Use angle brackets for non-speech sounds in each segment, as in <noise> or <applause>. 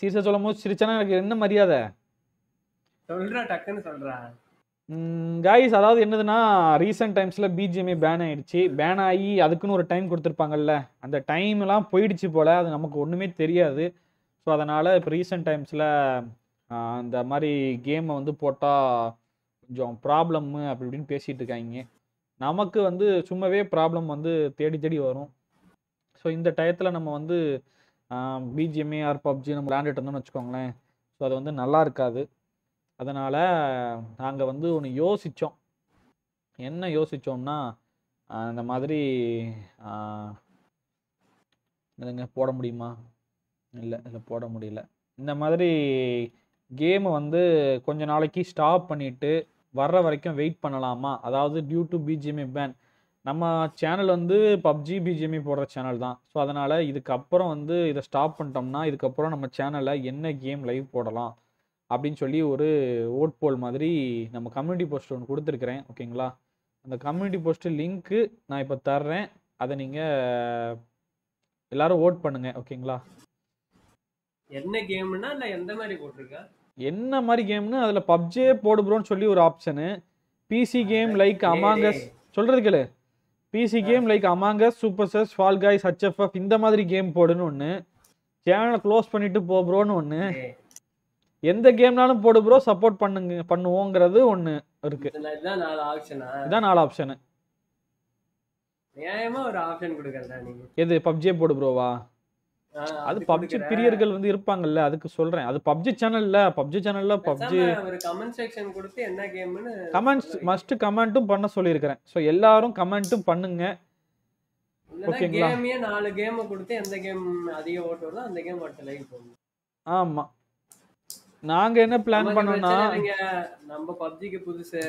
சீரியஸாக சொல்லும் போது சிரிச்சானா எனக்கு என்ன மரியாதை? சொல்றா டக்குன்னு சொல்றா. காய்ஸ் அதாவது என்னதுன்னா ரீசெண்ட் டைம்ஸில் பிஜிஎம்ஏ பேன் ஆயிடுச்சு. பேன் ஆகி அதுக்குன்னு ஒரு டைம் கொடுத்துருப்பாங்கல்ல. அந்த டைம்லாம் போயிடுச்சு போல் அது நமக்கு ஒன்றுமே தெரியாது. ஸோ அதனால் இப்போ ரீசெண்ட் டைம்ஸில் அந்த மாதிரி கேமை வந்து போட்டால் கொஞ்சம் ப்ராப்ளம் அப்படி இப்படின்னு பேசிகிட்டு இருக்காங்க. நமக்கு வந்து சும்மாவே ப்ராப்ளம் வந்து தேடி தேடி வரும். ஸோ இந்த டயத்தில் நம்ம வந்து பிஜிஎம்ஏ ஆர் பப்ஜி நம்ம விளையாண்டுட்டு இருந்தோம்னு வச்சுக்கோங்களேன். ஸோ அது வந்து நல்லா இருக்காது. அதனால் நாங்கள் வந்து ஒன்று யோசித்தோம் என்ன யோசித்தோம்னா இந்த மாதிரி இல்லைங்க போட முடியுமா? இல்லை இல்லை போட முடியல. இந்த மாதிரி கேமை வந்து கொஞ்ச நாளைக்கு ஸ்டாப் பண்ணிவிட்டு வர்ற வரைக்கும் வெயிட் பண்ணலாமா? அதாவது டியூ டு பிஜிஎம்ஏ பேன் நம்ம சேனல் வந்து பப்ஜி பிஜிஎம்ஏ போடுற சேனல் தான். ஸோ அதனால் இதுக்கப்புறம் வந்து இதை ஸ்டாப் பண்ணிட்டோம்னா இதுக்கப்புறம் நம்ம சேனலில் என்ன கேம் லைவ் போடலாம் அப்படின்னு சொல்லி ஒரு ஓட் போல் மாதிரி நம்ம கம்யூனிட்டி போஸ்ட் ஒன்று கொடுத்துருக்குறேன். ஓகேங்களா அந்த கம்யூனிட்டி போஸ்ட்டு லிங்க்கு நான் இப்போ தர்றேன். அதை நீங்கள் எல்லாரும் ஓட் பண்ணுங்க. ஓகேங்களா என்ன கேம்னா இல்ல எந்த மாதிரி போட்டிருக்கா? என்ன மாதிரி கேம்னு அதில் பப்ஜே போடு ப்ரோன்னு சொல்லி ஒரு option PC game like among us சொல்கிறது கேளு. PC game like among us super சர்ஸ் fall guys ஹச்எஃப்எஃப் இந்த மாதிரி கேம் போடுன்னு ஒன்று சேனலை க்ளோஸ் பண்ணிட்டு போ ப்ரோன்னு ஒன்று எந்த கேம்னாலும் போடு ப்ரோ சப்போர்ட் பண்ணுங்க பண்ணுவோங்கிறது ஒன்று இருக்கு. இதுதான் நாலு ஆப்ஷனா இதான் நாலு ஆப்ஷனு நியாயமா ஒரு ஆப்ஷன் கொடுக்கறதா நீங்க? எது பப்ஜியே போடு ப்ரோவா அது பப்ஜி. பிரியர்கள் வந்து இருப்பாங்கல்ல அதுக்கு சொல்றேன். அது பப்ஜி சேனல்ல பப்ஜி சேனல்ல பப்ஜி கமெண்ட் செக்ஷன் கொடுத்து என்ன கேம்னு கமெண்ட்ஸ் மஸ்ட் கமெண்ட்டும் பண்ண சொல்லியிருக்கிறேன். ஸோ எல்லாரும் கமெண்ட்டும் பண்ணுங்க. ஓகேங்களா? கேமையே நாலு கேம் கொடுத்து எந்த கேம் அதிக ஓட்டு வருதோ அந்த கேம் அடுத்த லைவ் போகணும் ஆமா. நாங்க என்ன பிளான் பண்ணோம்னா. நம்ம பப்ஜிக்கு புதுசு.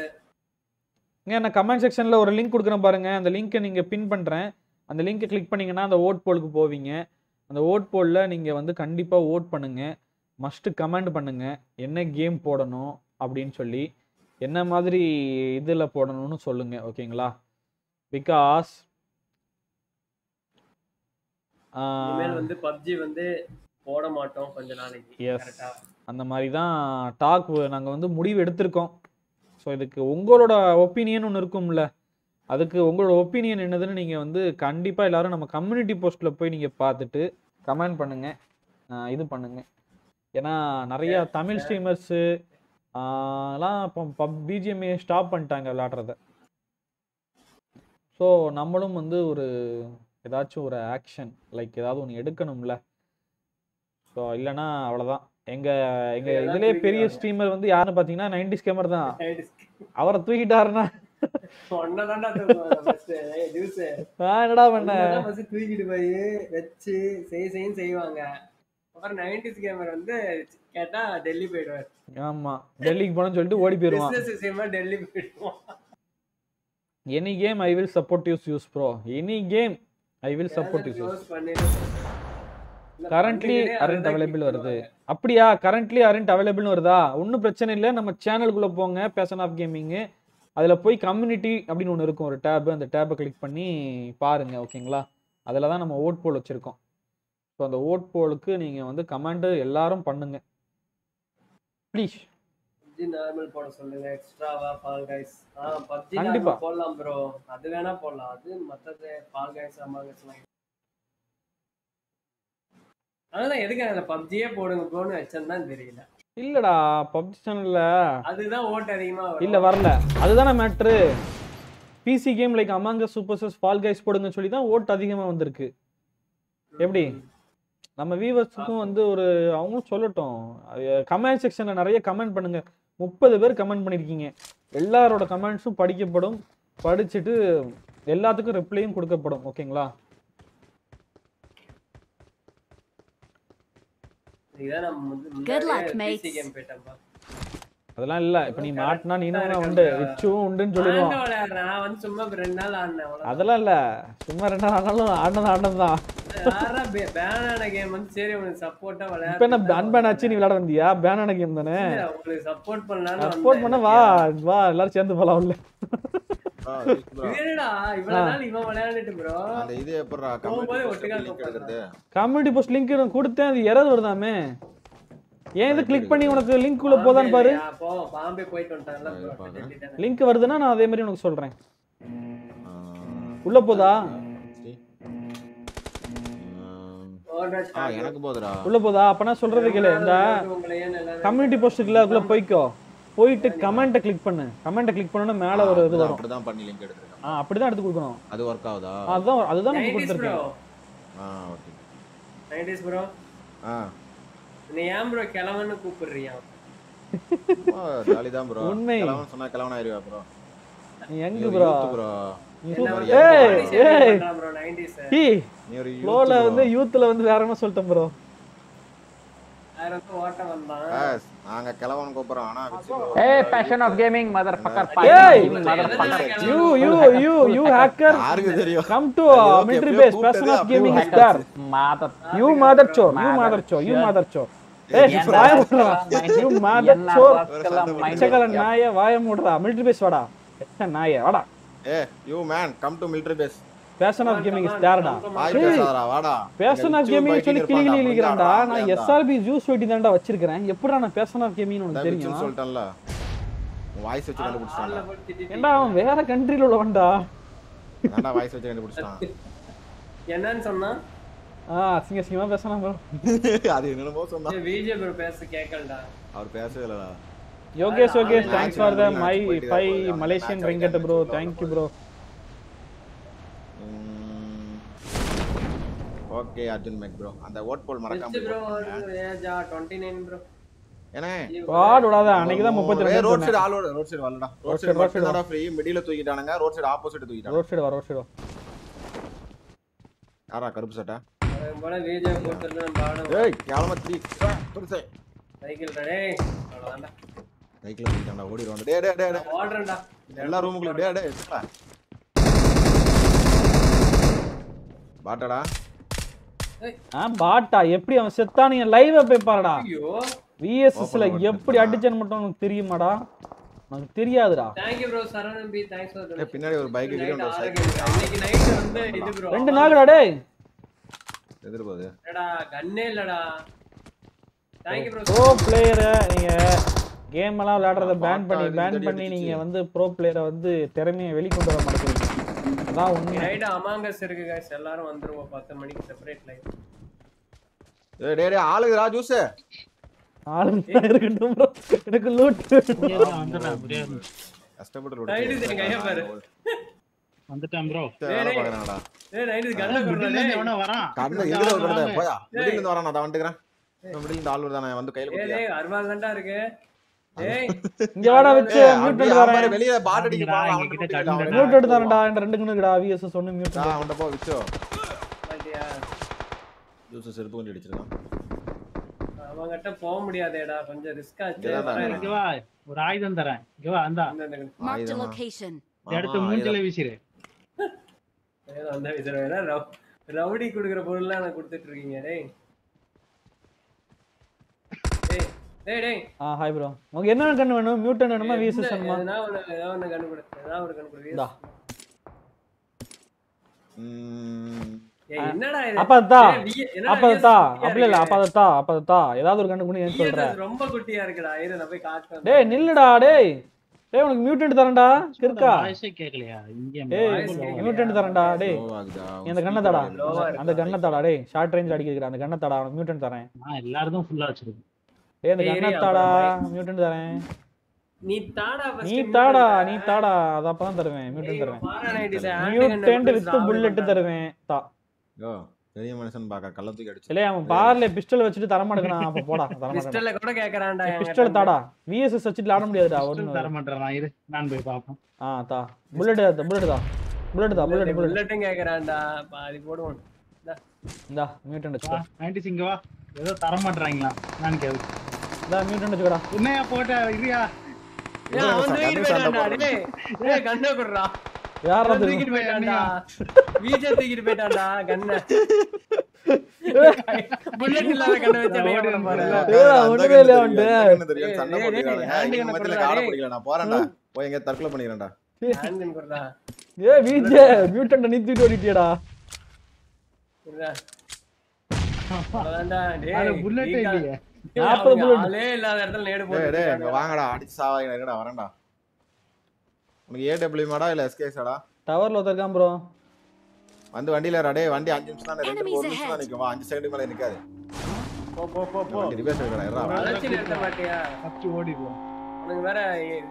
நான் கமெண்ட் செக்ஷன்ல ஒரு லிங்க் கொடுக்குறேன் பாருங்க. அந்த லிங்கை நீங்க பின் பண்றேன். அந்த லிங்கை கிளிக் பண்ணீங்கன்னா அந்த ஓட் போலுக்கு போவீங்க. அந்த ஓட் போல்ல நீங்க வந்து கண்டிப்பா ஓட் பண்ணுங்க. மஸ்ட் கமெண்ட் பண்ணுங்க. என்ன கேம் போடணும் அப்படின்னு சொல்லி என்ன மாதிரி இதுல போடணும்னு சொல்லுங்க ஓகேங்களா? பிகாஸ் வந்து பப்ஜி வந்து போட மாட்டோம் கொஞ்ச நாளைக்கு. அந்த மாதிரி தான் டாக் நாங்கள் வந்து முடிவு எடுத்திருக்கோம். ஸோ இதுக்கு உங்களோட ஒப்பீனியன் ஒன்று இருக்கும்ல. அதுக்கு உங்களோட ஒப்பீனியன் என்னதுன்னு நீங்கள் வந்து கண்டிப்பாக எல்லாரும் நம்ம கம்யூனிட்டி போஸ்ட்டில் போய் நீங்கள் பார்த்துட்டு கமெண்ட் பண்ணுங்கள் இது பண்ணுங்கள் ஏன்னா நிறைய தமிழ் ஸ்ட்ரீமர்ஸு எல்லாம் இப்போ பப் பிஜிஎம்ஏ ஸ்டாப் பண்ணிட்டாங்க விளாட்றத. ஸோ நம்மளும் வந்து ஒரு ஏதாச்சும் ஒரு ஆக்ஷன் லைக் ஏதாவது ஒன்று எடுக்கணும்ல. ஸோ இல்லைன்னா அவ்வளோதான் எங்க எங்க எல்லாம் இதுலயே பெரிய. ஸ்ட்ரீமர் வந்து யாருன்னு பாத்தீங்கன்னா நைன்டிஸ் கேமர் தான். அவரை தூக்கிட்டாருன்னா என்னடா பண்ண? தூக்கிட்டு போய் வச்சு செய் செய்ன்னு செய்வாங்க. அப்புறம் நைன்டிஸ் கேமர் வந்து கேட்டா டெல்லி போயிடுவார். ஆமா. டெல்லிக்கு போனோம்னு சொல்லிட்டு ஓடி போயிடுவான் விஷயமா டெல்லி போயிடுவான். Any game I will support use use bro any game I will support use பண்ணிட்டு கரண்ட்லி அரண்ட் அவைலபிள் வருது. அப்படியா? கரண்ட்லி அரண்ட் அவைலபிள்னு வருதா? ஒன்றும் பிரச்சனை இல்லை. நம்ம சேனலுக்குள்ளே போங்க. பேஷன் ஆஃப் கேமிங்கு அதில் போய் கம்யூனிட்டி அப்படின்னு ஒன்று இருக்கும். ஒரு டேப் அந்த டேப்பை கிளிக் பண்ணி பாருங்க ஓகேங்களா அதில் தான் நம்ம ஓட் போல் வச்சுருக்கோம். ஸோ அந்த ஓட் போலுக்கு நீங்கள் வந்து கமெண்ட் எல்லாரும் பண்ணுங்க. ப்ளீஸ் நார்மல் போட சொல்லுங்க. எக்ஸ்ட்ராவா பால் கைஸ் ஆ பப்ஜி கண்டிப்பா. போடலாம் ப்ரோ அது வேணா போடலாம். அது மத்தது பால் கைஸ் அமாங்கஸ்லாம் அதெல்லாம் எதுக்கு அந்த பப்ஜியே போடுங்க ப்ரோன்னு வச்சேன்னு தெரியல. இல்லைடா பப்ஜி சேனலில் அதுதான் ஓட்டு அதிகமா இல்லை வரல. அதுதானே matter PC game like among super sus fall guys போடுங்கன்னு சொல்லி தான் ஓட் அதிகமாக வந்திருக்கு. எப்படி? நம்ம வியூவர்ஸுக்கும் வந்து ஒரு அவங்களும் சொல்லட்டும். கமெண்ட் செக்ஷனில் நிறைய கமெண்ட் பண்ணுங்க. முப்பது பேர் கமெண்ட் பண்ணியிருக்கீங்க எல்லாரோட கமெண்ட்ஸும் படிக்கப்படும். படிச்சுட்டு எல்லாத்துக்கும் ரிப்ளையும் கொடுக்கப்படும். ஓகேங்களா PC game போயிட்டோம்பா. அதெல்லாம் இல்லை இப்போ நீ மாட்டினா நீனும் உண்டு. ரிச்சுவும் உண்டுன்னு சொல்லிடுவான் நான் நான் வந்து சும்மா ரெண்டு நாள் ஆடினேன். அதெல்லாம் இல்லை. சும்மா ரெண்டு நாள் ஆனாலும் ஆனது ஆனது தான் யாரா பே- ban ஆன game வந்து சரி உனக்கு support ஆ இப்போ என்ன அன்பேன் ஆச்சு நீ விளையாட வந்தியா? பேனான கேம் தானே? உங்களுக்கு support பண்ணலாம்னு சப்போர்ட் பண்ண. வா வா எல்லாரும் சேர்ந்து போலாம் உள்ள. கம்யூனிட்டி போஸ்ட் லிங்க் கொடுத்தேன் அது எரர் வருதாமே? ஏன் இது கிளிக் பண்ணி உனக்கு லிங்க் உள்ள போதான்னு பாரு. லிங்க் வருதுன்னா நான் அதே மாதிரி உனக்கு சொல்றேன். உள்ள போதா? எனக்கு போதுடா. உள்ள போதா? அப்பனா சொல்றது கேளு இந்த. கம்யூனிட்டி போஸ்ட் இருக்குல்ல அதுக்குள்ள போய்க்கோ. போயிட்டு கமெண்ட்டை கிளிக் பண்ணு. கமெண்ட்டை கிளிக் பண்ணா மேல ஒரு இது அப்படிதான் வரும். அப்படிதான் பண்ணி லிங்க் எடுத்துருக்கேன். ஆ அப்படிதான் எடுத்து கொடுக்கணும். அது ஒர்க் ஆகுதா? அதுதான் அதுதான் நமக்கு 90s bro. கொடுத்துருக்கேன் ஆ ஓகே 90s bro. ஆ. நீ ஏன் ப்ரோ கிழவன்னு கூப்பிடுறியா? ஜாலி தான் ப்ரோ உண்மை. கிழவன் சொன்னா கிழவன் ஆயிருவா ப்ரோ நீ எங்க ப்ரோ ப்ரோ நீ என்ன சூப்பர் bro, ஏய் body ஏய். shaping பண்றான் bro 90s ஹீ நீ ஒரு bro. யூத்ல வந்து வேற என்ன சொல்லிட்டேன் ப்ரோ வேற வந்து ஓட்ட வந்தான் Yes, நாங்க கூப்பிடுறோம். ஆனா motherfucker. கிழவன்? You you you you hacker யாருக்கு தெரியும்? கம் டு ஐயோ, okay, மிலிட்டரி எப்பயோ பேஸ் பர்சன் கூப்பிட்டது ஆஃப் அப்படியே gaming is Hackers, there mother. You mother Chor you Mother mother you. Mother you mother பிச்சைக்கார நாய வாய மூடுறா மிலிட்டரி பேஸ் வாடா. நாய வாடா. ஏ you man come to military base passion of gaming is தேர்டா வாடா. பேஷன் ஆஃப் கேமிங் சொல்லி கிளி கிளி கிளிக்கிறான்டா? நான் எஸ்ஆர்பி ஜூஸ் வெட்டி தான்டா வச்சிருக்கேன் எப்படிடா நான் பேஷன் ஆஃப் கேமிங் உனக்கு தெரியும்? சொல்லிட்டேன்ல. உன் வாய்ஸ் வச்சு திட்டிட்டு ஏன்டா அவன் வேற கண்ட்ரில உள்ளவன்டா? ஏன்டா வாய்ஸ் வச்சு கண்டுபிடிச்சிட்டான்? என்னன்னு சொன்னா? ஆ அசிங்க அசிங்கமா பேசலாம் ப்ரோ. அது என்னமோ சொன்னா விஜய் ப்ரோ பேச கேட்கலடா அவர் பேசவே இல்லடா. Yogesh Yogesh thanks for the my. அந்த மலேசியன் ரிங்கட் ப்ரோ வச்சுக்கோ. Thank you bro okay Arjun make bro அந்த ஓட் போல் மறக்காம ப்ரோ. ஏஜா 29 ப்ரோ ஏன்னா வாட் விடாத அன்னைக்கு தான் ரோட் சைடு ஆளோட ரோட் சைடு வரலடா. Road side road side free மிடில தூக்கிட்டானுங்க ரோட் சைடு ஆப்போசிட் தூக்கிட்டாங்க ரோட் சைடு வா ரோட் சைடு வா. யாரா கருப்பு சட்டை? போல விஜய் போட்டுட்டு நம்ம பாடம் ஏய் கேளம த்ரீ பெருசே சைக்கிள் டேய் அவ்வளவுதான்டா. சைக்கிள் தூக்கிட்டான்டா ஓடிடுவான் டேய் டேய் டேய் டேய். ஓடுறேன்டா. எல்லா ரூமுக்குள்ள டேய் டேய் பாட்டடா. ஆ பாட்டா எப்படி அவன் செத்தானு என் லைவ போய் பாருடா. ஐயோ. விஎஸ்எஸ்ல எப்படி அடிச்சேன்னு மட்டும் உனக்கு தெரியுமாடா? உனக்கு தெரியாதுடா. தேங்க் யூ ப்ரோ சரவணன் பி தேங்க்ஸ் ஃபார் ஏய், பின்னாடி ஒரு பைக் கிட்ட ஒரு சைக்கிள் இன்னைக்கு நைட் வந்து இது ப்ரோ ரெண்டு நாகுடா டேய். இல்லடா. ப்ரோ ப்ரோ பிளேயரை நீங்க கேம் எல்லாம் விளையாடுறத பேன் பண்ணி பேன் பண்ணி. நீங்க வந்து ப்ரோ பிளேயரை வந்து திறமையை வெளிக்கொண்டு வர மாட்டேங்கிறீங்க அதான் உண்மை. நைட் அமாங்கஸ் இருக்கு எல்லாரும் வந்துருவோம் 10 மணிக்கு செப்பரேட் லைவ் டேய் டேய் ஆளுங்கடா ஜூஸ் ஆளுங்க இருக்கட்டும் ப்ரோ எனக்கு லூட் கஷ்டப்பட்டு Side இது எங்க ஐயா பாரு. வந்துட்டேன் ப்ரோ வேலை பார்க்கறானடா. டேய் நைட் கண்ண மிடில் குடுறா இருந்து எவனோ வரான். கண்ணு எதுல ஒரு கடை போயா? மிடில் இருந்து வரான் நான் வந்துக்கிறேன் மிடில் இருந்து ஆள் வருதானே வந்து கையில குத்தியா டேய் அருவா தான்டா இருக்கு. இங்க வாடா வச்சு ஏய், மியூட் அப்படியே எடுத்து வரேன் அவன் வெளிய பாட் அடிக்க இங்கடா, போறான் இங்க அவன் கிட்ட கிட்ட கண்ணு அவன் மியூட் எடுத்து தரேன்டா என் ரெண்டு கண்ணுக்குடா விஎஸ்எஸ் ஒன்னு மியூட் நான் அவன்கிட்ட போ விச்சோ ஜூஸ் செருப்பு அடிச்சிருக்கான் அவங்கிட்ட போக முடியாதேடா கொஞ்சம் ரிஸ்க் ஆச்சு. இங்க வா ஒரு ஆயுதம் தரேன். இங்க வா அந்த எடுத்து மூஞ்சில. வீசிரு ஏதோ அந்த ரவு- ரவுடி குடுக்குற பொருள்லாம் எனக்கு கொடுத்துட்டு இருக்கீங்க டேய். டேய் டேய். டேய் ஆ ஹாய் ப்ரோ உங்களுக்கு என்ன கண்ணு வேணும்? மியூட்டன் வேணுமா? விஎஸ்எஸ் வேணுமா? ஒரு என்னடா இது? அப்ப குட்டியா அப்படி இல்ல? அப்ப அதா ஏதாவது ஒரு கண்ணு கூட ஏன் சொல்ற? VS ரொம்ப குட்டியா இருக்குடா. இரு நான் போய் காட்டுறேன். டேய் நில்லுடா டேய். டேய் உனக்கு மியூட்டன்ட் தரேன்டா. இருக்கா வாய்ஸே இங்க கேக்கலையா? மியூட்டன்ட் தரேன்டா டேய். அந்த கண்ணை தடா. அந்த கண்ணை தடா டேய். ஷார்ட் ரேஞ்ச் அடிக்கிற அந்த கண்ணை தடா. உனக்கு மியூட்டன்ட் தரேன். நான் எல்லாரும் ஃபுல்லா வச்சிருக்கேன். அந்த ஏய், கண்ணை இரு, தாடா அப்புறம் மியூட்டன்ட் தரேன். நீ தாடா நீ தாடா. நீ தாடா அது அப்பதான் தருவேன் மியூட்டன்ட் ஏய், தருவேன். hand mutant gun with bullet. தருவேன். தா. யோ, பெரிய மனுஷன் பாக்க கள்ள தூக்கி அடிச்சு. இல்லையா அவன் பார்ல பிஸ்டல் வச்சுட்டு தர மாட்டேங்கிறான் அப்ப போடா <laughs> தர மாட்டேன் Pistol ல கூட கேக்குறான்டா பிஸ்டல். தாடா. விஎஸ்எஸ் வச்சுட்டு ஆட முடியாதுடா ஒண்ணு தர மாட்டேன் நான் இரு நான் போய் பாப்போம் ஆ தா. புல்லட் புல்லட் தா புல்லட் தா. புல்லட் புல்லட் புல்லட்டும் கேக்குறான்டா. பாதி போடுவான் இந்தா. மியூட்டன்ட் வச்சுக்கோ. வா நைன்டி இங்க வா. ஏதோ தர மாட்டறாங்களா நான் கேளு. இந்தா மியூட்டன்ட் வச்சுக்கோடா என்னையா போட்ட இரியா அவன் தூக்கிட்டு போயிட்டான்டா, போடுறான். டேய். கண்ணை குடுறா. யாரா தெரியும் தூக்கிட்டு போயிட்டான்டா. விஜய் தூக்கிட்டு போயிட்டான்டா, கண்ணை. bullet இல்லாத கண்ணை வச்சு பாரு. ஒண்ணுமே இல்லையா அவன்ட்ட? தெரியும் சண்டை மத்தியில காலை டேய். பிடிக்கல நான் போறேன்டா போய் எங்க தற்கொலை பண்ணிக்கிறேன்டா குடுறா. ஏ விஜே மியூட்டன்ட் நீ தூக்கிட்டு ஓடிட்டியடா குடுறா. டேய், அது இல்லையே வாங்கடா அடிச்சு சாவாங்க இருக்கடா வரேன்டா. உனக்கு ஏடபிள்யூ மாடா இல்ல எஸ்கேஸாடா டவர்ல ஒருத்தருக்கான் ப்ரோ வந்து வண்டியில டேய் வண்டி அஞ்சு நிமிஷம் தான் ரெண்டு நிமிஷம் தான். நிக்கும். வா அஞ்சு செகண்ட் மேல நிக்காது. போ போ போ போ. வண்டி ரிவர்ஸ் எடுக்கடா ஏறா அழைச்சி நிறுத்த மாட்டியா? ஃபர்ஸ்ட் ஓடிடுவோம் உனக்கு வேற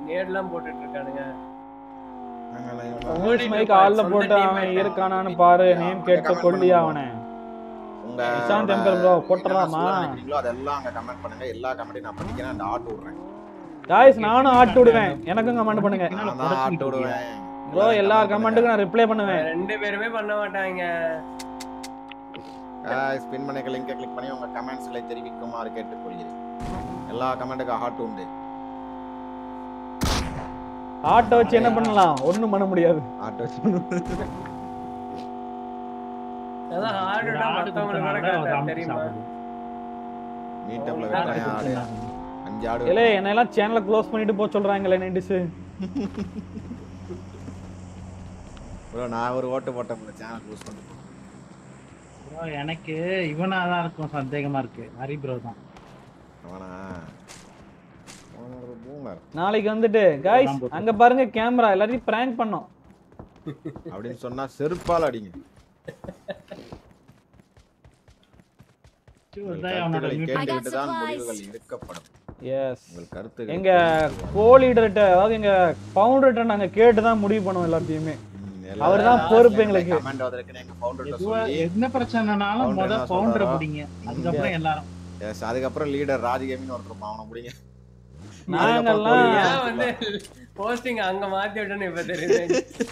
நேடுலாம் போட்டுட்டு இருக்கானுங்க. மைக் ஆள்ல போட்டு அவன் இருக்கானான்னு பாரு நேம் கேட்டு கொல்லியா அவனை. உங்க எம்பர் bro, போட்டுடலாமா? நினைக்கிறீங்களோ அதெல்லாம் அங்க கமெண்ட் பண்ணுங்க. எல்லா கமெண்ட்டையும் நான் படிக்கிறேன் அந்த ஆட்டு விடுறேன். காய்ஸ் நானும் ஆட்டு விடுவேன். எனக்கும் கமெண்ட் பண்ணுங்க. நான் ஆட்டு விடுவேன். ப்ரோ எல்லா கமெண்ட்டுக்கும் நான் ரிப்ளை பண்ணுவேன். ரெண்டு பேருமே பண்ண மாட்டாங்க. ஸ்பின் பண்ணிக்க லிங்கை கிளிக் பண்ணி உங்க கமெண்ட்ஸ்களை தெரிவிக்குமாறு கேட்டுக்கொள்கிறேன். எல்லா கமெண்ட்டுக்கும் ஹார்ட் உண்டு. ஆட்டை வச்சு என்ன பண்ணலாம்? ஒண்ணும் பண்ண முடியாது. ஆட்டோ வச்சு இல்ல என்ன எல்லாம் சேனலை க்ளோஸ் பண்ணிட்டு போக சொல்றாங்களே நைன்டிஸ் ப்ரோ நான் ஒரு ஓட்டு போட்டேன் சேனல் க்ளோஸ் பண்ணிட்டு Bro, எனக்கு இவனா தான் இருக்கும் சந்தேகமா இருக்கு. ஹரி ப்ரோ தான். அவனா. நாளைக்கு வந்துட்டு காய்ஸ் அங்க பாருங்க கேமரா எல்லாரையும் பிராங்க் பண்ணோம். அப்படின்னு சொன்னா செருப்பால் அடிங்க. <laughs> எங்க கோலீடர்கிட்ட அதாவது எங்க ஃபவுண்டர்கிட்ட நாங்க கேட்டு தான் முடிவு பண்ணுவோம் எல்லாத்தையுமே. அவர்தான் பொறுப்பு எங்களுக்கு. என்ன பிரச்சனைனாலும் முத பவுண்டரை? பிடிங்க. அதுக்கப்புறம் எல்லாரும். எஸ் அதுக்கப்புறம் லீடர் ராஜகேமின்னு ஒருத்தர் அவனை முடிங்க நாங்கெல்லாம் ஏன் வந்து போஸ்டிங் அங்க மாத்தி விட்டேன்னு இப்ப தெரியுது.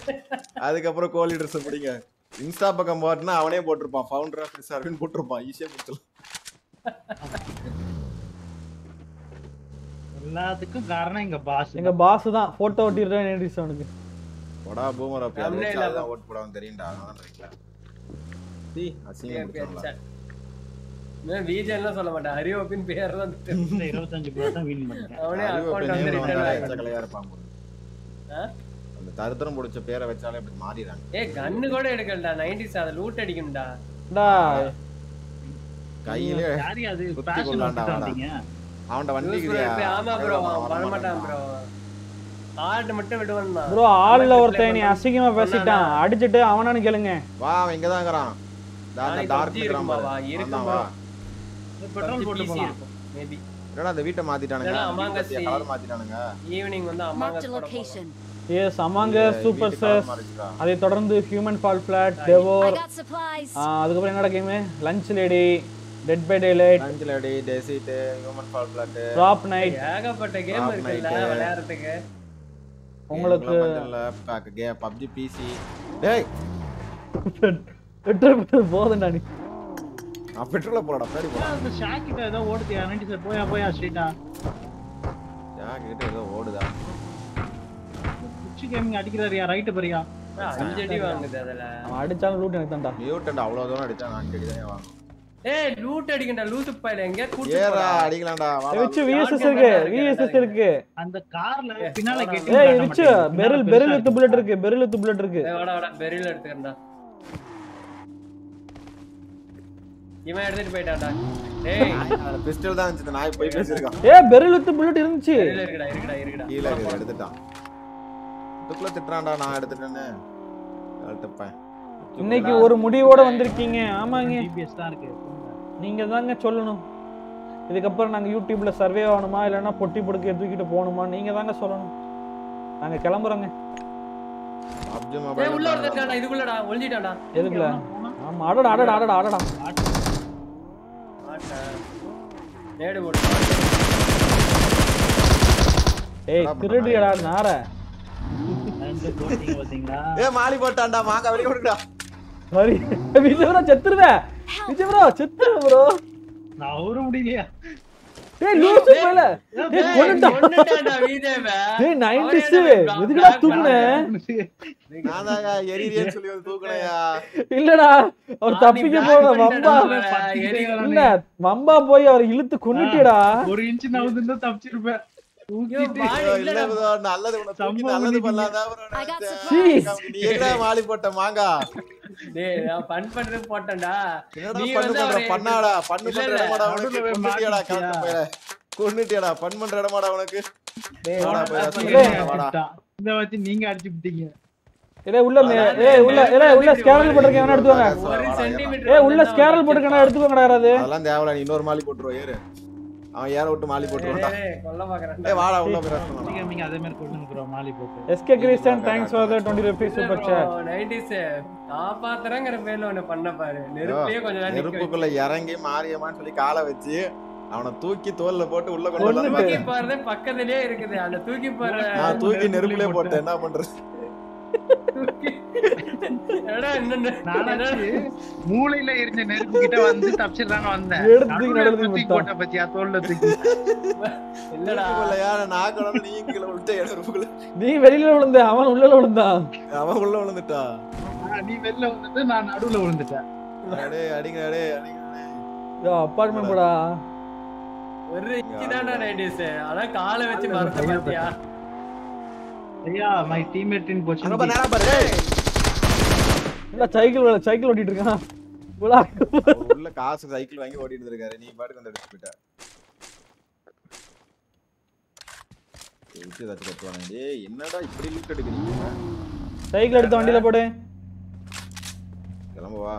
<laughs> அதுக்கப்புறம் கோ லீடர்ஸ் முடிங்க இன்ஸ்டா பக்கம் போட்டுனா அவனே போட்டிருப்பான். ஃபவுண்டர் ஆஃப் சர்வின் போட்டிருப்பான். ஈஸியா முடிச்சலாம் எல்லாத்துக்கும் காரணம் எங்க பாஸ் எங்க பாஸ் தான். போட்டோ ஒட்டிடுறேன் நைன்டிஸ் அவனுக்கு? போடா பூமர் அப்படி. அதை Thumbnail வச்சு அதான். அதான் ஓட் போடாம தெரியும்டா. அதான் இருக்கல டீ அசிங்கம் முடிச்சோம்ல விஜய் சொல்ல மாட்டேன். ஹரியோபின் பேர் தான் தெரியும். இருபத்தஞ்சு பேர் தான் வின் பண்ணிட்டேன் அவனே இப்ப வந்து ரிட்டர்ன் ஆகும் எச்சக்கலையா இருப்பான். ஆ? தருத்திரம் முடிச்ச பேரை வச்சாலே அப்படி மாறிடுறாங்க. ஏய் கன்னு கூட எடுக்கலடா. நைன்டிஸ் அதை லூட் அடிக்கும்டா. டா. கையிலே யாரு அது குத்தி பேஷன். வந்தீங்க அவன்கிட்ட வண்டி ஆமா ப்ரோ பண்ண மாட்டான். ப்ரோ ஆர்ட் மட்டும் விடுவான் தான் ப்ரோ ஆள்ல ஒருத்தன் நீ அசிங்கமா பேசிட்டான் அடிச்சிட்டு அவனான்னு கேளுங்க. வா அவன் இங்கதான் இருக்கிறான் இந்த நாளைக்கு டார்க்? பாரு. இருக்கும்? வந்தான் வா. பெட்ரோல் போட்டு போலாம் மேபி என்னடா அந்த வீட்டை மாத்திட்டானுங்க? வீட்டை கலர் மாத்திட்டானுங்க? ஈவினிங் வந்து a அம்மாங்க location. எஸ் அமாங்க சூப்பர் மாறிடுச்சுடா. அதை தொடர்ந்து ஹியூமன் ஃபால் ஃபிளாட் I டெவோர். அதுக்கப்புறம் என்னடா game lunch lady dead by daylight அஞ்சல் அடி டெசிட் human fall plot drop night ஏகப்பட்ட கேம் இருக்குல்ல. விளையாடுறதுக்கு. உங்களுக்கு பப்ஜி பிசி டேய் பெட்ரோல் பெட்ரோல் போதும்டா நீ. நான் பெட்ரோல போடா பேடி. போடா அந்த ஷாக்கிட்ட ஏதோ ஓடுதியா நைன்டி சார் போயா போயா ஸ்ட்ரீட்டா ஜாக்கிட்ட ஏதோ ஓடுதா? குச்சி கேமிங் அடிக்கிறாரியா ரைட்டு பரியா? அஞ்சு அடி வாங்குது அதுல. அவன் அடிச்சாலும் லூட் எனக்கு தான்டா. மியூட்டன்ட் அவ்வளவு தூரம் அடிச்சா நான் அடி தான் வாங்க ஏய் லூட் அடிக்கண்டா லூசு பையில எங்க கூட்டு ஏறா. அடிக்கலாம்டா வா, ஏய், விஎஸ்எஸ் இருக்கு விஎஸ்எஸ் இருக்கு. அந்த கார்ல பின்னால ஏய், கெட்டி ஏய் விச்சு பெரில் பெரில் வித் புல்லட் இருக்கு பெரில் வித் புல்லட் இருக்கு. ஏய், வாடா வாடா பெரில் எடுத்துக்கண்டா இவன் எடுத்துட்டு போயிட்டான்டா. அந்த பிஸ்டல் தான் இருந்துச்சு நாய் போய் பேசியிருக்கான் ஏ பெரில் வித் புல்லட் இருந்துச்சு. இருக்குடா இருக்குடா இருக்குடா கீழே எடுத்துட்டான். இதுக்குள்ள திட்டுறான்டா நான் எடுத்துட்டேன்னு. கழட்டுப்பேன். இன்னைக்கு ஒரு முடிவோட வந்திருக்கீங்க. ஆமாங்க. டிபிஎஸ் தான் இருக்கு நீங்க தாங்க சொல்லணும். இதுக்கப்புறம் நாங்க யூடியூப்ல சர்வே ஆகணுமா? இல்லைன்னா பொட்டி பொடுக்க தூக்கிட்டு போகணுமா? நீங்க தாங்க சொல்லணும். நாங்க கிளம்புறோங்க. உள்ள ஒருத்தன்டா இதுக்குள்ளடா ஒளிஞ்சிட்டான்டா எதுக்குல? ஆமா அடடா அடடா அடடா அடடா. ஏய் திருடியடா நார. ஏ மாலி போட்டான்டா மாங்க வெளிய விடுடா சரி விஜய் ப்ரோ செத்துருவேன் விஜய் ப்ரோ செத்துருவேன் ப்ரோ நான் அவரு முடியலையா? டேய் லூசு மேல? டேய் கொன்னுட்டா. கொன்னுட்டான்டா விஜய்வ. டேய் 90s அவனே தான் எதுக்குடா தூக்குன? நான் தாங்க எரியேன்னு சொல்லி வந்து தூக்குனையா இல்லடா அவர் தப்பிக்க போற வம்பா. இல்ல வம்பா போய் அவர் இழுத்து கொன்னுட்டியடா. ஒரு இன்ச் நான் வந்து தப்பிச்சிருப்பேன். மாலி போட்ட மாங்கா? டேய், நான் fun பண்றது போட்டேன்டா. என்னடா நீ வந்து பண்ணாடா பண்ணு பண்ற. இடமாடா உனக்கு. போய் கொன்னுட்டியாடா? கரெக்ட் போயில கொன்னுட்டியாடா பண் பண்ற இடமாடா உனக்கு. டேய், வாடா, போய் போய். இந்த நீங்க அடிச்சு விட்டீங்க. ஏய் உள்ள மே- ஏய் உள்ள ஏய் உள்ள ஸ்கேரல் போட்டுருக்கேன் வேணா எடுத்துவாங்க? ஒரு வாடா, சென்டிமீட்டர் ஏய் உள்ள ஸ்கேரல் போட்டுருக்கேன் எடுத்துவாங்கடா யாராவது. அதெல்லாம் தேவையில்ல நீ இன்னொரு மாலி போட்டுருவோம் ஏறு. அவன் ஏற விட்டு மாலி போட்டுருவான்டா. கொல்ல பாக்குறேன் ஏய் வாடா உள்ள போய் ரசம் நீங்க நீங்க அதே மாதிரி கொண்டு ப்ரோ மாலி போட்டு. SK Kristen thanks for the 20 rupees super chat nineties காப்பாத்துறங்கிற பேர்ல ஒண்ணு பண்ண பாரு. நெருப்பிலேயே கொஞ்ச நேரம். நெருப்புக்குள்ள இறங்கி மாரியம்மான்னு சொல்லி காலை வச்சு அவனை தூக்கி தோல்ல போட்டு உள்ள கொண்டு. வந்தாரு தூக்கி பாருது பக்கத்துலயே இருக்குது. அந்த தூக்கி பாரு நான் தூக்கி நெருப்புலயே போட்டேன். என்ன பண்றது? மூளையில எரிஞ்ச நெருப்பு கிட்ட வந்து தப்பிச்சிடலான்னு வந்தேன். தூக்கி விட்டான். போட்ட பத்தியா? தோல்ல தூக்கி. இல்லடா கடந்து நீ கீழே நெருப்புக்குள்ள. நீ வெளியில விழுந்த அவன் உள்ள விழுந்தான் அவன் உள்ள விழுந்துட்டா? நீ வெளில வந்துட்டு நான் நடுவுல விழுந்துட்டேன். அடே அடிங்க அடே அடிங்க அப்பார்ட்மெண்ட் போடா. ஒரு தான்டா நைன்டிஸ் ஆனா காலை வச்சு மறந்த பாத்தியா? ஐயா மை டீம்மேட் இன் அங்க பாரு பொசிஷன் நேரா பாரு. இல்ல சைக்கிள் சைக்கிள் ஓட்டிட்டு இருக்கான். உள்ள காசு சைக்கிள் வாங்கி ஓட்டிட்டு இருக்காரு நீ பாட்டுக்கு வந்து அடிச்சு போயிட்ட. என்னடா இப்படி லூட் எடுக்கிறீங்க? சைக்கிள் எடுத்து வண்டியில போடு. கிளம்பு வா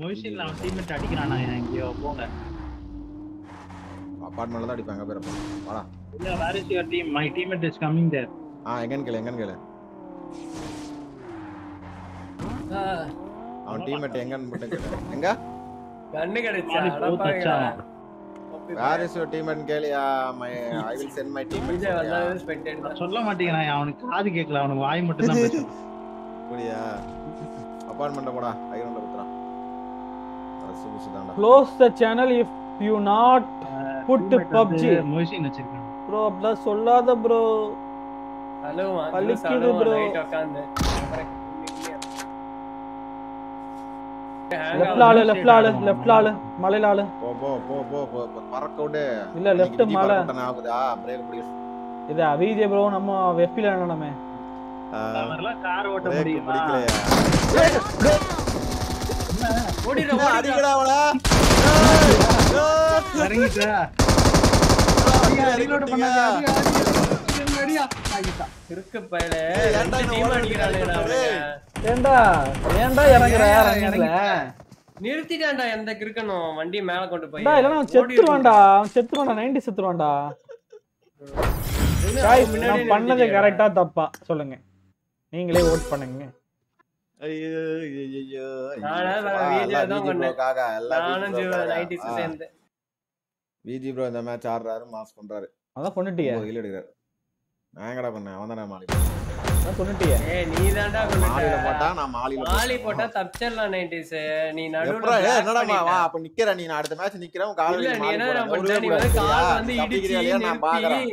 மொய்சில் அவன் டீம்மேட் அடிக்கிறானா? எங்கேயோ போங்க. அப்பார்ட்மெண்ட்ல தான் அடிப்பாங்க பேர் வாடா. இல்ல where is your team my teammate is coming there ஆ எங்கன்னு கேளு எங்கன்னு கேளு. அவன் டீம்மேட் எங்கன்னு மட்டும் எங்க? கண்ணு கிடைச்சா. Where is your teammate கேளியா my I will send my teammate Vijay. சொல்ல மாட்டேங்கிறான் அவனுக்கு காது கேட்கல. அவனுக்கு வாய் மட்டும் தான் <laughs> பேசுறான் அப்படியா? அப்பார்ட்மெண்ட்ல போடா. ஐரோன்ல குத்துறான் அது புதுசு தான்டா close the channel if you not put PUBG மொய்சின் வச்சிருக்கான் ப்ரோ அப்படிலாம் சொல்லாத ப்ரோ அழுவான் bro. night உட்கார்ந்து. லெஃப்ட்ல ஆளு லெஃப்ட்ல ஆளு லெஃப்ட்ல ஆளு மலையில ஆளு போ போ போ போ போ போ, பறக்க விடு. இல்ல லெஃப்ட் மலை. ஆகுதா? பிரேக் பிடி இது அவிஜே ப்ரோ நம்ம கார் ஓட்ட முடியுமா? ஓடிடுறா, ஏய், ஓடிடுறா. அடிக்கடா அவள இறங்கிட்டா? reload பண்ணாத, அடி, அடி, அடி, கிறுக்கு பயலே. ஏன்டா அடிக்கிறானுங்க? அவனுங்க. ஏண்டா? ஏண்டா இறங்குற? ரன்னிங்ல நிறுத்திட்டான்டா எந்த கிறுக்கனும். வண்டியை மேல கொண்டு போய். டா இல்லனா செத்துருவான்டா. அவன் செத்துருவான்டா. 90 செத்துருவான்டா. முன்னாடி நான் பண்ணது நிறுத்திட்டியா? கரெக்டா தப்பா? சொல்லுங்க. நீங்களே ஓட் பண்ணுங்க. ஐயோ ஐயோ, ஐயோ நானா வீடியோ தான் பண்ணேன். க்காக. 90s ஆ, சேர்ந்து. VG bro இந்த மேட்ச் ஆடுறாரு மாஸ் பண்றாரு. அதான் ஒன்பது கிலோ எடுக்கிறாரு நான் எங்கடா பண்ணேன் அவன் தானே மாலி. ஏய், நீதான்டா கொண்டுட்ட. மாலில போட்டா நான் மாலில மாலி போட்டா தப்பிச்சிடலாம் 90s. நீ நடுவுல என்னடா. வா அப்ப நிக்கிற நீ நான் அடுத்த மேட்ச் நிக்கிறேன். உன் கால் இல்ல, நீ என்ன. பண்ண, நீ வந்து கால் இடிச்சு, நான் பாக்குறேன்.